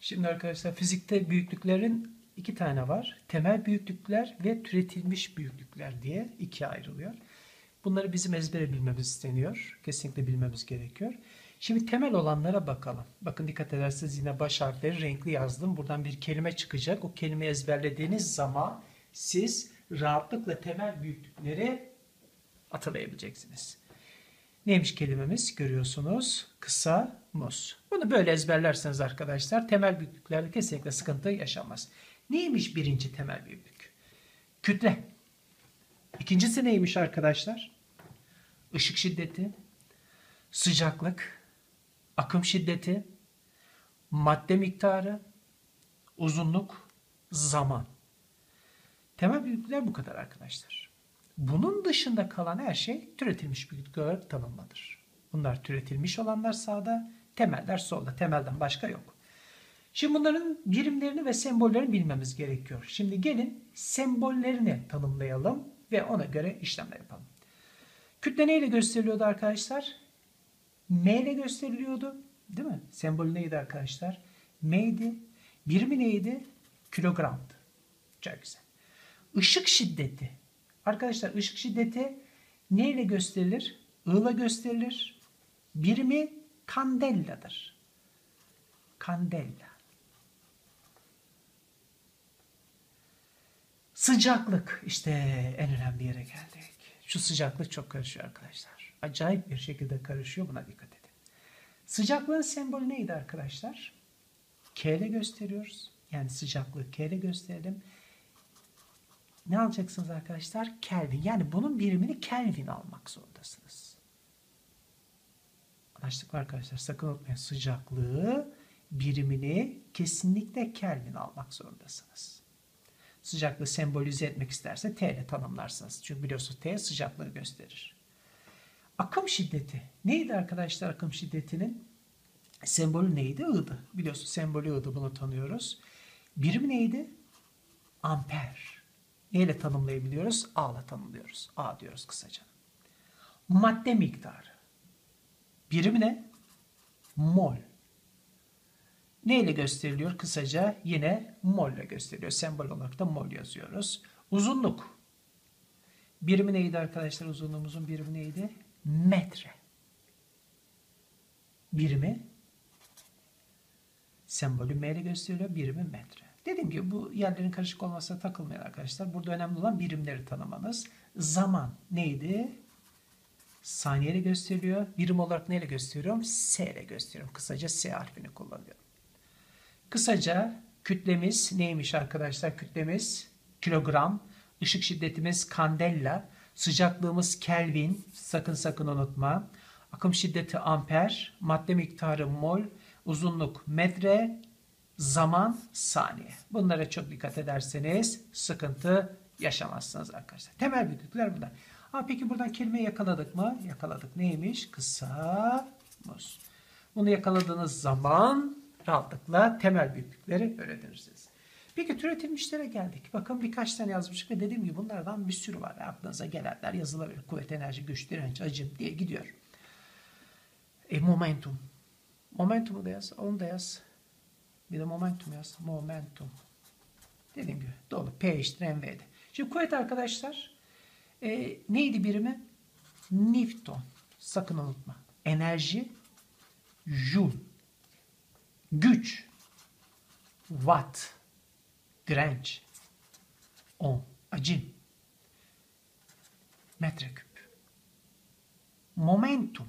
Şimdi arkadaşlar fizikte büyüklüklerin iki tane var. Temel büyüklükler ve türetilmiş büyüklükler diye ikiye ayrılıyor. Bunları bizim ezbere bilmemiz isteniyor. Kesinlikle bilmemiz gerekiyor. Şimdi temel olanlara bakalım. Bakın dikkat ederseniz yine baş harfleri renkli yazdım. Buradan bir kelime çıkacak. O kelimeyi ezberlediğiniz zaman siz rahatlıkla temel büyüklükleri hatırlayabileceksiniz. Neymiş kelimemiz? Görüyorsunuz. Kısa muz. Bunu böyle ezberlerseniz arkadaşlar temel büyüklüklerde kesinlikle sıkıntı yaşamaz. Neymiş birinci temel büyüklük? Kütle. İkincisi neymiş arkadaşlar? Işık şiddeti, sıcaklık, akım şiddeti, madde miktarı, uzunluk, zaman. Temel büyüklükler bu kadar arkadaşlar. Bunun dışında kalan her şey türetilmiş büyüklük olarak tanımlanır. Bunlar türetilmiş olanlar sağda, temeller solda. Temelden başka yok. Şimdi bunların birimlerini ve sembollerini bilmemiz gerekiyor. Şimdi gelin sembollerini tanımlayalım ve ona göre işlemler yapalım. Kütle neyle gösteriliyordu arkadaşlar? M ile gösteriliyordu. Değil mi? Sembolü neydi arkadaşlar? M'ydi. Birimi neydi? Kilogramdı. Çok güzel. Işık şiddeti. Arkadaşlar ışık şiddeti neyle gösterilir? I ile gösterilir. Birimi kandelladır. Kandella. Sıcaklık. işte en önemli yere geldik. Şu sıcaklık çok karışıyor arkadaşlar. Acayip bir şekilde karışıyor. Buna dikkat edin. Sıcaklığın sembolü neydi arkadaşlar? K ile gösteriyoruz. Yani sıcaklığı K ile gösterelim. Ne alacaksınız arkadaşlar? Kelvin. Yani bunun birimini Kelvin almak zorundasınız. Anlaştık arkadaşlar? Sakın unutmayın. Sıcaklığı birimini kesinlikle Kelvin almak zorundasınız. Sıcaklığı sembolize etmek isterse T ile tanımlarsınız. Çünkü biliyorsunuz T sıcaklığı gösterir. Akım şiddeti. Neydi arkadaşlar akım şiddetinin? Sembolü neydi? I'dı. Biliyorsunuz sembolü I'dı bunu tanıyoruz. Birim neydi? Amper. Neyle tanımlayabiliyoruz? A ile tanımlıyoruz. A diyoruz kısaca. Madde miktarı. Birim ne? Mol. Neyle gösteriliyor? Kısaca yine mol ile gösteriliyor. Sembol olarak da mol yazıyoruz. Uzunluk. Birimi neydi arkadaşlar? Uzunluğumuzun birimi neydi? Metre. Birimi sembolü M ile gösteriliyor. Birimi metre. Dediğim gibi bu yerlerin karışık olmasına takılmayın arkadaşlar. Burada önemli olan birimleri tanımanız. Zaman neydi? Saniyeyle gösteriliyor. Birim olarak neyle gösteriyorum? S ile gösteriyorum. Kısaca S harfini kullanıyorum. Kısaca kütlemiz neymiş arkadaşlar? Kütlemiz kilogram, ışık şiddetimiz kandella, sıcaklığımız Kelvin, sakın sakın unutma. Akım şiddeti amper, madde miktarı mol, uzunluk metre, zaman saniye. Bunlara çok dikkat ederseniz sıkıntı yaşamazsınız arkadaşlar. Temel büyüklükler bunlar. Ha, peki buradan kelime yakaladık mı? Yakaladık. Neymiş? Kısa muz. Bunu yakaladığınız zaman rahatlıkla temel büyüklükleri öğrenirsiniz. Peki türetilmişlere geldik. Bakın birkaç tane yazmıştık ve dediğim gibi bunlardan bir sürü var. Aklınıza gelenler yazılabilir. Kuvvet, enerji, güç, direnç, acım diye gidiyor. E, momentum. Momentumu da yaz. Onu da yaz. Bir de momentum yaz. Momentum. Dediğim gibi dolu. P eşittir mv'de. Şimdi kuvvet arkadaşlar e, neydi birimi? Newton. Sakın unutma. Enerji Joule. Güç. Watt. Direnç. On. Acim. Metreküp. Momentum.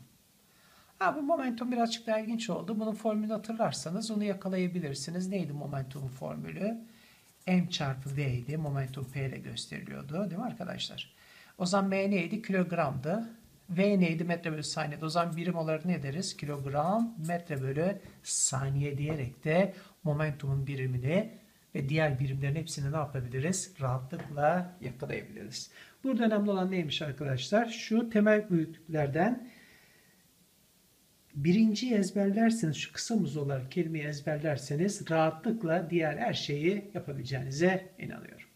Ha, bu momentum birazcık daha ilginç oldu. Bunun formülünü hatırlarsanız onu yakalayabilirsiniz. Neydi momentumun formülü? M çarpı V idi. Momentum P ile gösteriliyordu. Değil mi arkadaşlar? O zaman M neydi? Kilogramdı. V neydi? Metre bölü saniyede. O zaman birim olarak ne deriz? Kilogram metre bölü saniye diyerek de momentumun birimini ve diğer birimlerin hepsini ne yapabiliriz? Rahatlıkla yakalayabiliriz. Burada önemli olan neymiş arkadaşlar? Şu temel büyüklüklerden birinci ezberlerseniz, şu kısa muz olarak kelimeyi ezberlerseniz rahatlıkla diğer her şeyi yapabileceğinize inanıyorum.